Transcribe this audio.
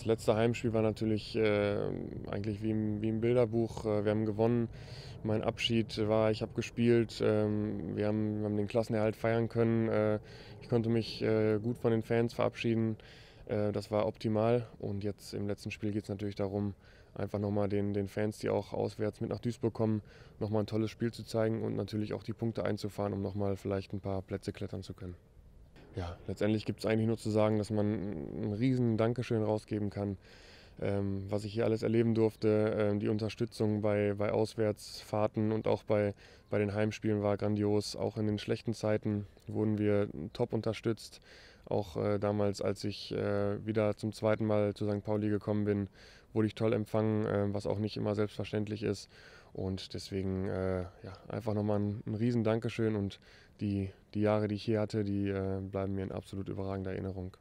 das letzte Heimspiel war natürlich äh, eigentlich wie im, wie im Bilderbuch. Äh, wir haben gewonnen. Mein Abschied war, ich habe gespielt. Ähm, wir, haben, wir haben den Klassenerhalt feiern können. Äh, ich konnte mich äh, gut von den Fans verabschieden. Äh, das war optimal. Und jetzt im letzten Spiel geht es natürlich darum, einfach nochmal den, den Fans, die auch auswärts mit nach Duisburg kommen, nochmal ein tolles Spiel zu zeigen und natürlich auch die Punkte einzufahren, um nochmal vielleicht ein paar Plätze klettern zu können ja, letztendlich gibt es eigentlich nur zu sagen, dass man ein riesen Dankeschön rausgeben kann, ähm, was ich hier alles erleben durfte. Ähm, die Unterstützung bei, bei Auswärtsfahrten und auch bei, bei den Heimspielen war grandios. Auch in den schlechten Zeiten wurden wir top unterstützt. Auch äh, damals, als ich äh, wieder zum zweiten Mal zu St. Pauli gekommen bin, wurde ich toll empfangen, äh, was auch nicht immer selbstverständlich ist. Und deswegen äh, ja, einfach nochmal ein, ein riesen Dankeschön und die, die Jahre, die ich hier hatte, die äh, bleiben mir in absolut überragender Erinnerung.